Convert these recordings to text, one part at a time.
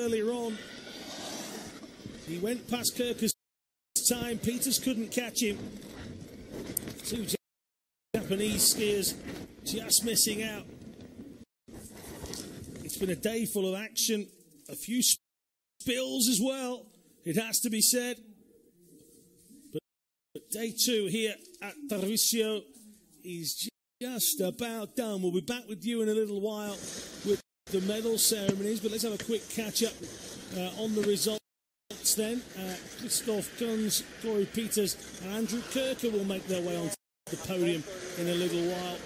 earlier on. He went past Kurka's time. Peters couldn't catch him. Two Japanese skiers just missing out. It's been a day full of action, a few spills as well, it has to be said. But, but day two here at Tarvisio is just about done. We'll be back with you in a little while with the medal ceremonies, but let's have a quick catch up uh, on the results then. Uh, Christoph Kunz, Corey Peters, and Andrew Kurka will make their way onto the podium in a little while.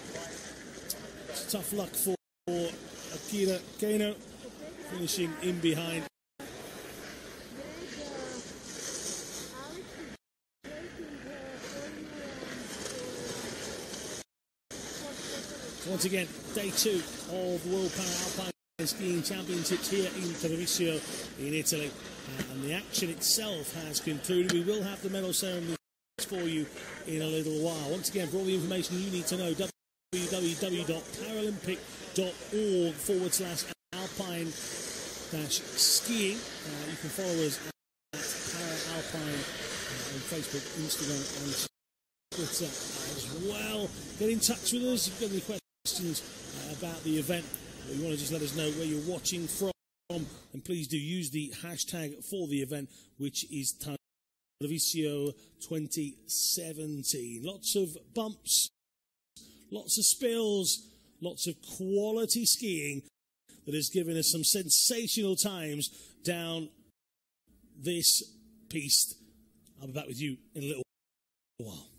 It's tough luck for Akira Kano, finishing in behind. Once again, day two of the World Para Alpine Skiing Championships here in Tarvisio in Italy. Uh, and the action itself has concluded. We will have the medal ceremony for you in a little while. Once again, for all the information you need to know, www.paralympic.org forward slash alpine dash skiing. Uh, you can follow us at Alpine uh, on Facebook, Instagram, and Twitter as well. Get in touch with us if you've got any questions questions uh, about the event, you want to just let us know where you're watching from, and please do use the hashtag for the event, which is Tarvisio 2017. Lots of bumps, lots of spills, lots of quality skiing that has given us some sensational times down this piste. I'll be back with you in a little while.